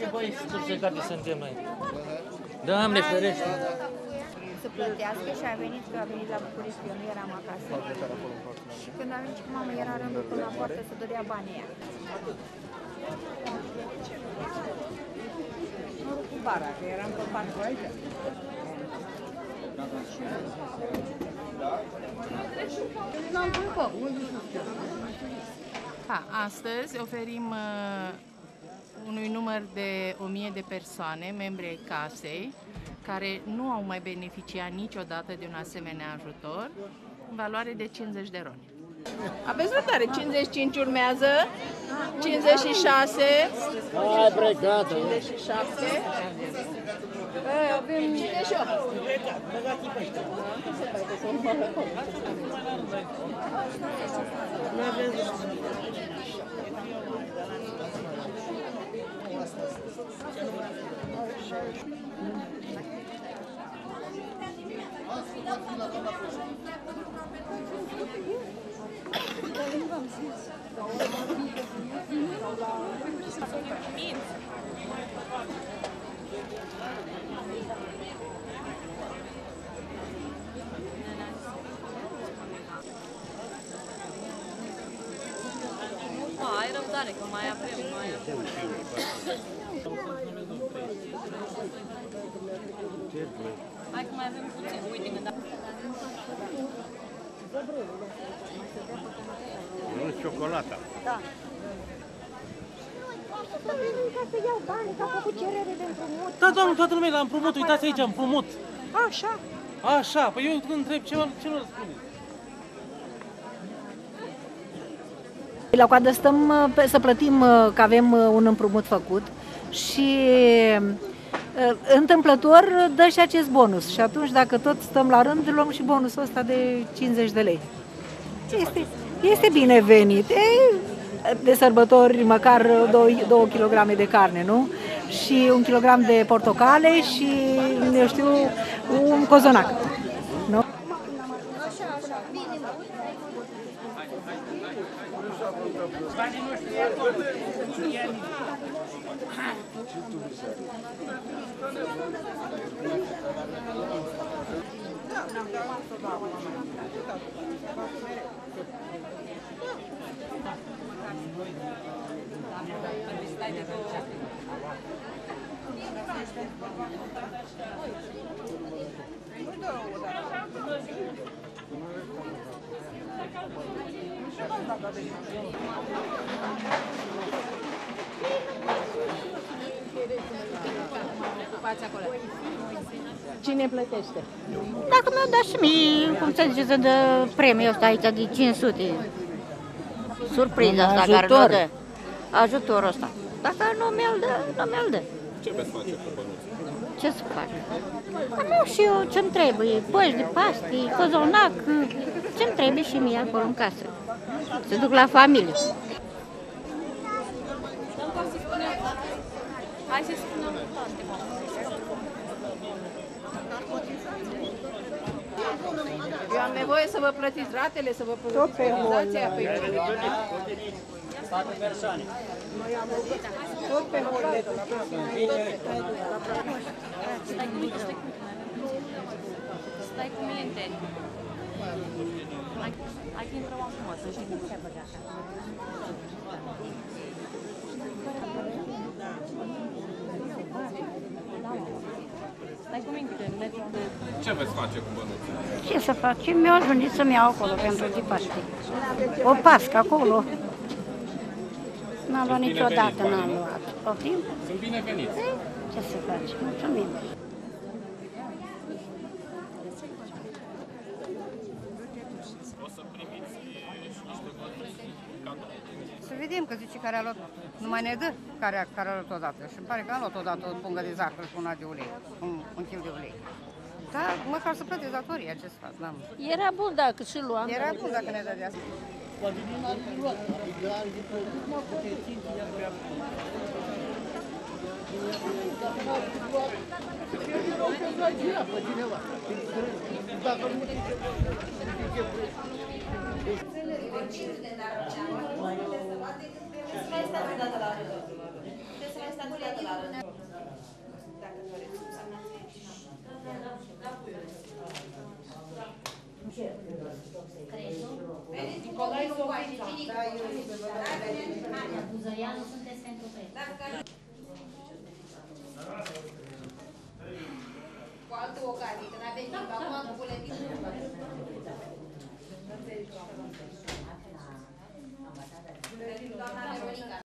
ce băi sursecați suntem noi. Doamne ferește! să plătească și a venit, că a venit la București, eu nu eram acasă. Și când a venit cu mama, era rândul până la poartă să dădea banii ea. Noroc cu bara, că eram pe parcul aici. Da, astăzi oferim uh, unui număr de 1000 de persoane, membri ai casei, care nu au mai beneficiat niciodată de un asemenea ajutor, în valoare de 50 de roni. Aveți răbdare, 55 urmează, 56, Hai, precată! 57, Ei, avem 58. Ai răbdare, că mai avem, mai avem. Hai că mai avem puțin. Uite, când Nu ciocolata. Da, doamne, toată lumea la împrumut, uitați aici, împrumut. Așa. Așa, păi eu când întreb ce, ce nu răspunde. La coadă stăm uh, pe- să plătim uh, că avem uh, un împrumut făcut și uh, întâmplător uh, dă și acest bonus și atunci dacă tot stăm la rând luăm și bonusul ăsta de 50 de lei. Este, este binevenit. E, de sărbători măcar 2, 2 kg de carne, nu? Și un kilogram de portocale și, eu știu, un cozonac. Nu? Banii noștri e acolo. Ce tu Da, am rămas să dau la mea. Nu două, dar... Cine plătește? Dacă mi-au dat și mie, cum se zice, să dă premiul ăsta aici de 500. Surpriza asta care nu dă. Ajutorul ăsta. Dacă nu mi-l dă, nu mi-l dă. Ce veți face cu bănuții? Ce să fac? Dar Nu știu ce-mi trebuie. Păși de paste, cozonac, ce-mi trebuie și mie acolo în casă. Să duc la familie. Hai să spunem toate, mă. Eu am nevoie să vă plătiți ratele, să vă plătiți cotizația. Păi, Patru persoane. tot pe hol. Stai cu mine, stai cu mine. Stai cu minte. Hai, hai că intrăm acum, să știi. Stai cu minte, mergem de... Ce veți face cu bănuții? Ce să fac? Ce mi-au ajuns să-mi iau acolo pentru de paște? O pască acolo. N-am luat niciodată, n-am luat. Poftim? Sunt bineveniți. Ce să faci? Mulțumim. Să vedem că zice care a luat, nu mai ne dă care a, care a luat odată. Și îmi pare că a luat odată o pungă de zahăr și una de ulei, un, un kil de ulei. Da, măcar să plătesc datoria, ce să fac, n-am. Era bun dacă și luam. Era bun dacă ne dădea. Trebuie să mai stați dată la ajutor. Trebuie să mai stați dată la ajutor. Vedeți, Nicolae cu coaje, cinică. Buzăianu, sunteți pentru preț. Cu alte ocazii, când avem timp, acum cu buletinul. Buletinul doamna Veronica.